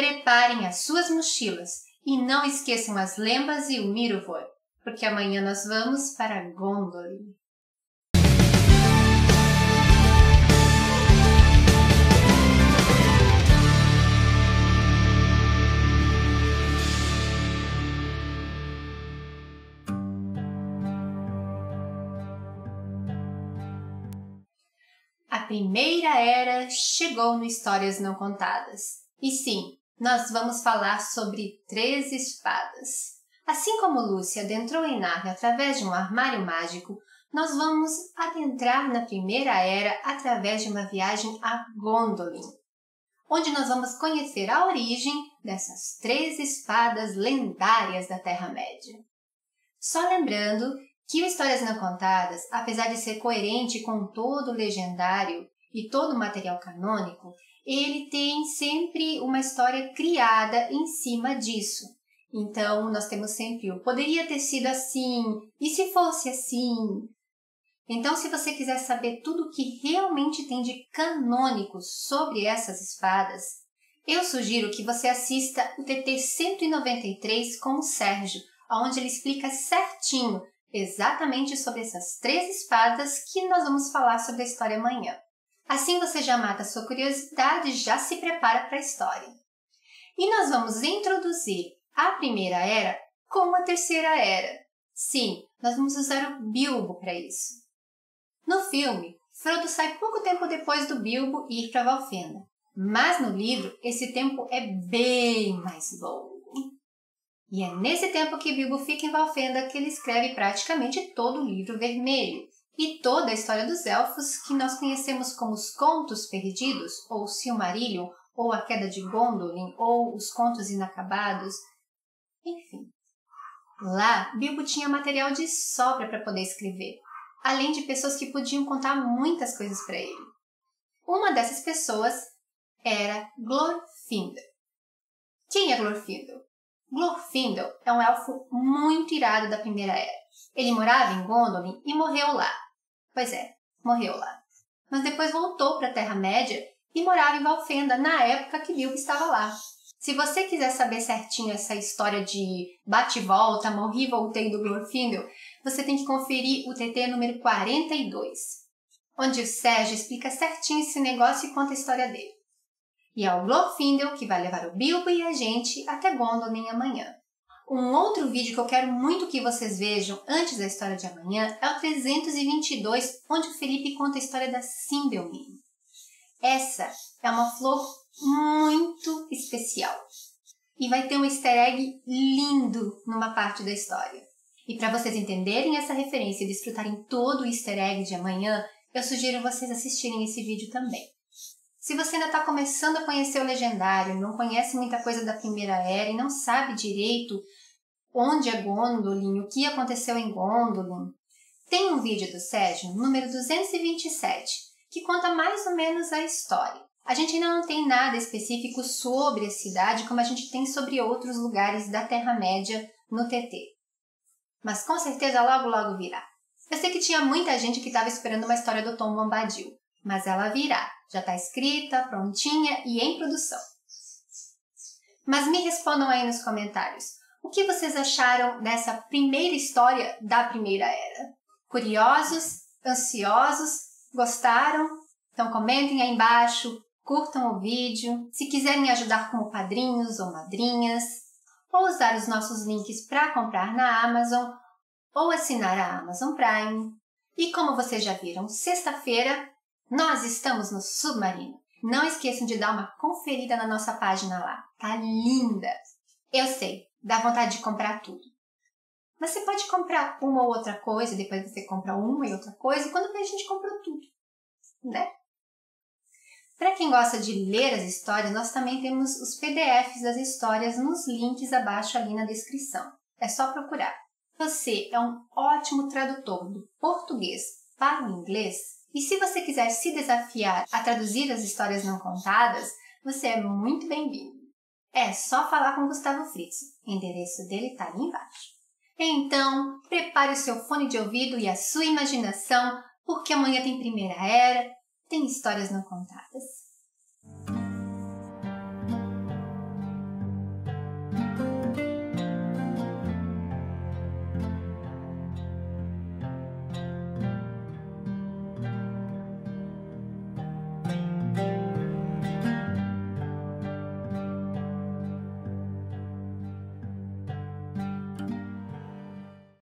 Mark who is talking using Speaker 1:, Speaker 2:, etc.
Speaker 1: preparem as suas mochilas e não esqueçam as lembas e o miruvor, porque amanhã nós vamos para Gondolin. A primeira era chegou no Histórias Não Contadas. E sim, nós vamos falar sobre três espadas. Assim como Lúcia adentrou em Narnia através de um armário mágico, nós vamos adentrar na Primeira Era através de uma viagem a Gondolin, onde nós vamos conhecer a origem dessas três espadas lendárias da Terra-média. Só lembrando que o Histórias Não Contadas, apesar de ser coerente com todo o legendário e todo o material canônico, ele tem sempre uma história criada em cima disso. Então, nós temos sempre o poderia ter sido assim, e se fosse assim? Então, se você quiser saber tudo o que realmente tem de canônico sobre essas espadas, eu sugiro que você assista o TT 193 com o Sérgio, onde ele explica certinho exatamente sobre essas três espadas que nós vamos falar sobre a história amanhã. Assim você já mata sua curiosidade e já se prepara para a história. E nós vamos introduzir a primeira era com a terceira era. Sim, nós vamos usar o Bilbo para isso. No filme, Frodo sai pouco tempo depois do Bilbo ir para Valfenda, mas no livro esse tempo é bem mais longo. E é nesse tempo que Bilbo fica em Valfenda que ele escreve praticamente todo o livro vermelho e toda a história dos elfos que nós conhecemos como os Contos Perdidos, ou Silmarillion, ou A Queda de Gondolin, ou Os Contos Inacabados, enfim. Lá, Bilbo tinha material de sobra para poder escrever, além de pessoas que podiam contar muitas coisas para ele. Uma dessas pessoas era Glorfindel. Quem é Glorfindel? Glorfindel é um elfo muito irado da Primeira Era. Ele morava em Gondolin e morreu lá. Pois é, morreu lá. Mas depois voltou para a Terra-média e morava em Valfenda na época que Bilbo estava lá. Se você quiser saber certinho essa história de bate-volta, morri voltei do Glorfindel, você tem que conferir o TT número 42, onde o Sérgio explica certinho esse negócio e conta a história dele. E é o Glorfindel que vai levar o Bilbo e a gente até Gondolin amanhã. Um outro vídeo que eu quero muito que vocês vejam antes da história de amanhã é o 322, onde o Felipe conta a história da Simbelmin. Essa é uma flor muito especial e vai ter um easter egg lindo numa parte da história. E para vocês entenderem essa referência e desfrutarem todo o easter egg de amanhã, eu sugiro vocês assistirem esse vídeo também. Se você ainda está começando a conhecer o Legendário, não conhece muita coisa da Primeira Era e não sabe direito onde é Gondolin, o que aconteceu em Gondolin, tem um vídeo do Sérgio, número 227, que conta mais ou menos a história. A gente ainda não tem nada específico sobre a cidade como a gente tem sobre outros lugares da Terra-média no TT. Mas com certeza logo logo virá. Eu sei que tinha muita gente que estava esperando uma história do Tom Bombadil, mas ela virá. Já está escrita, prontinha e em produção. Mas me respondam aí nos comentários. O que vocês acharam dessa primeira história da Primeira Era? Curiosos? Ansiosos? Gostaram? Então comentem aí embaixo, curtam o vídeo. Se quiserem ajudar como padrinhos ou madrinhas, ou usar os nossos links para comprar na Amazon, ou assinar a Amazon Prime. E como vocês já viram, sexta-feira nós estamos no Submarino. Não esqueçam de dar uma conferida na nossa página lá. Tá linda! Eu sei, dá vontade de comprar tudo. Mas você pode comprar uma ou outra coisa, depois você compra uma e outra coisa, e quando vem a gente comprou tudo, né? Para quem gosta de ler as histórias, nós também temos os PDFs das histórias nos links abaixo ali na descrição. É só procurar. Você é um ótimo tradutor do português para o inglês e se você quiser se desafiar a traduzir as histórias não contadas, você é muito bem-vindo. É só falar com Gustavo Fritz. O endereço dele está ali embaixo. Então, prepare o seu fone de ouvido e a sua imaginação, porque amanhã tem Primeira Era, tem histórias não contadas.